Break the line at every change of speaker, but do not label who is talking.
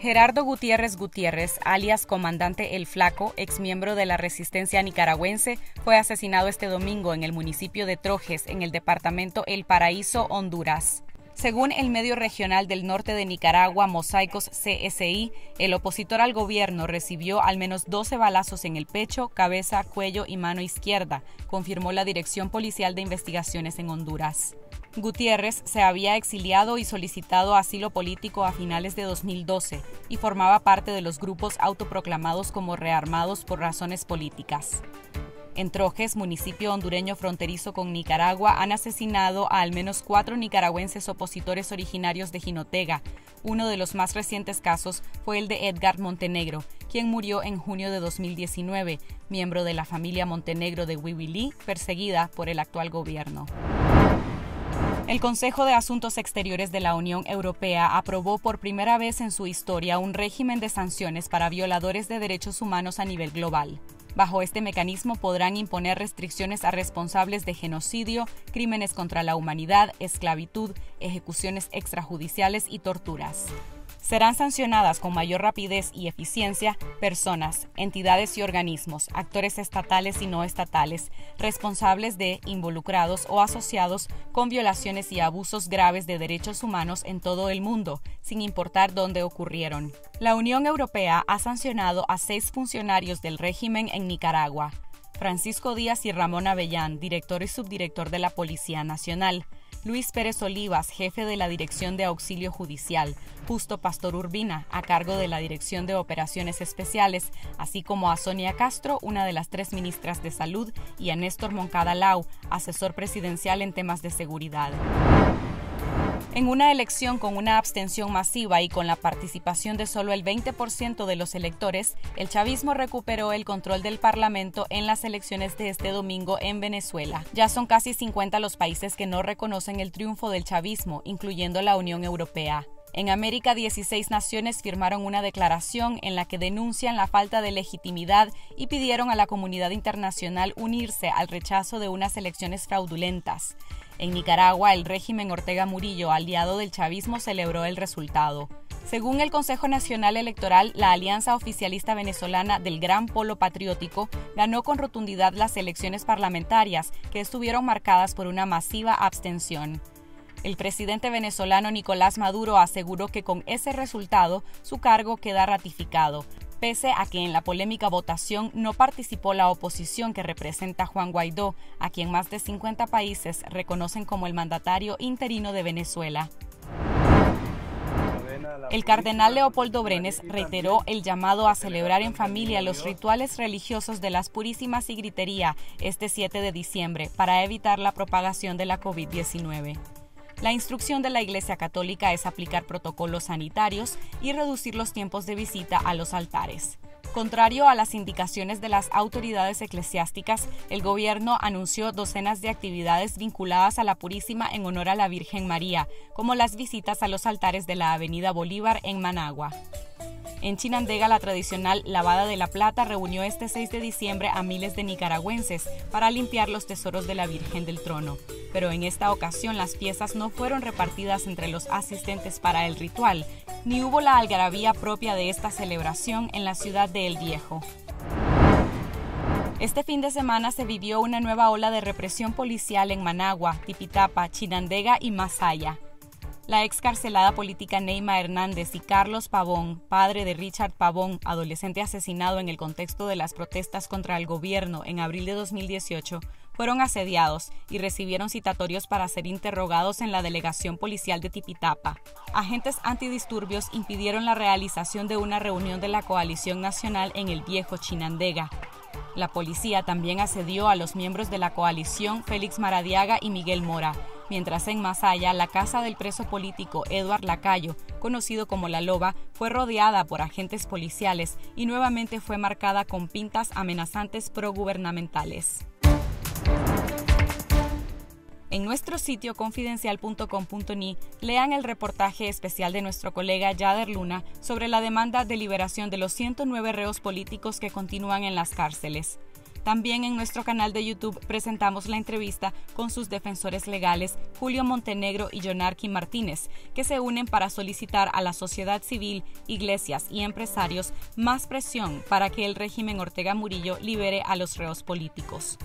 Gerardo Gutiérrez Gutiérrez, alias Comandante El Flaco, exmiembro de la resistencia nicaragüense, fue asesinado este domingo en el municipio de Trojes, en el departamento El Paraíso, Honduras. Según el medio regional del norte de Nicaragua, Mosaicos CSI, el opositor al gobierno recibió al menos 12 balazos en el pecho, cabeza, cuello y mano izquierda, confirmó la Dirección Policial de Investigaciones en Honduras. Gutiérrez se había exiliado y solicitado asilo político a finales de 2012 y formaba parte de los grupos autoproclamados como rearmados por razones políticas. En Trojes, municipio hondureño fronterizo con Nicaragua, han asesinado a al menos cuatro nicaragüenses opositores originarios de Jinotega. Uno de los más recientes casos fue el de Edgar Montenegro, quien murió en junio de 2019, miembro de la familia Montenegro de Huihuilí, perseguida por el actual gobierno. El Consejo de Asuntos Exteriores de la Unión Europea aprobó por primera vez en su historia un régimen de sanciones para violadores de derechos humanos a nivel global. Bajo este mecanismo podrán imponer restricciones a responsables de genocidio, crímenes contra la humanidad, esclavitud, ejecuciones extrajudiciales y torturas. Serán sancionadas con mayor rapidez y eficiencia personas, entidades y organismos, actores estatales y no estatales, responsables de, involucrados o asociados con violaciones y abusos graves de derechos humanos en todo el mundo, sin importar dónde ocurrieron. La Unión Europea ha sancionado a seis funcionarios del régimen en Nicaragua. Francisco Díaz y Ramón Avellán, director y subdirector de la Policía Nacional, Luis Pérez Olivas, jefe de la Dirección de Auxilio Judicial, Justo Pastor Urbina, a cargo de la Dirección de Operaciones Especiales, así como a Sonia Castro, una de las tres ministras de Salud, y a Néstor Moncada Lau, asesor presidencial en temas de seguridad. En una elección con una abstención masiva y con la participación de solo el 20% de los electores, el chavismo recuperó el control del Parlamento en las elecciones de este domingo en Venezuela. Ya son casi 50 los países que no reconocen el triunfo del chavismo, incluyendo la Unión Europea. En América, 16 naciones firmaron una declaración en la que denuncian la falta de legitimidad y pidieron a la comunidad internacional unirse al rechazo de unas elecciones fraudulentas. En Nicaragua, el régimen Ortega Murillo, aliado del chavismo, celebró el resultado. Según el Consejo Nacional Electoral, la alianza oficialista venezolana del Gran Polo Patriótico ganó con rotundidad las elecciones parlamentarias, que estuvieron marcadas por una masiva abstención. El presidente venezolano Nicolás Maduro aseguró que con ese resultado su cargo queda ratificado, pese a que en la polémica votación no participó la oposición que representa Juan Guaidó, a quien más de 50 países reconocen como el mandatario interino de Venezuela. El cardenal Leopoldo Brenes reiteró el llamado a celebrar en familia los rituales religiosos de las Purísimas y Gritería este 7 de diciembre para evitar la propagación de la COVID-19. La instrucción de la Iglesia Católica es aplicar protocolos sanitarios y reducir los tiempos de visita a los altares. Contrario a las indicaciones de las autoridades eclesiásticas, el gobierno anunció docenas de actividades vinculadas a la Purísima en honor a la Virgen María, como las visitas a los altares de la Avenida Bolívar en Managua. En Chinandega, la tradicional lavada de la plata reunió este 6 de diciembre a miles de nicaragüenses para limpiar los tesoros de la Virgen del Trono. Pero en esta ocasión las piezas no fueron repartidas entre los asistentes para el ritual, ni hubo la algarabía propia de esta celebración en la ciudad de El Viejo. Este fin de semana se vivió una nueva ola de represión policial en Managua, Tipitapa, Chinandega y Masaya. La excarcelada política Neima Hernández y Carlos Pavón, padre de Richard Pavón, adolescente asesinado en el contexto de las protestas contra el gobierno en abril de 2018, fueron asediados y recibieron citatorios para ser interrogados en la delegación policial de Tipitapa. Agentes antidisturbios impidieron la realización de una reunión de la coalición nacional en el viejo Chinandega. La policía también asedió a los miembros de la coalición Félix Maradiaga y Miguel Mora, mientras en Masaya la casa del preso político Eduard Lacayo, conocido como La Loba, fue rodeada por agentes policiales y nuevamente fue marcada con pintas amenazantes progubernamentales. En nuestro sitio confidencial.com.ni lean el reportaje especial de nuestro colega Yader Luna sobre la demanda de liberación de los 109 reos políticos que continúan en las cárceles. También en nuestro canal de YouTube presentamos la entrevista con sus defensores legales Julio Montenegro y Jonarqui Martínez, que se unen para solicitar a la sociedad civil, iglesias y empresarios más presión para que el régimen Ortega Murillo libere a los reos políticos.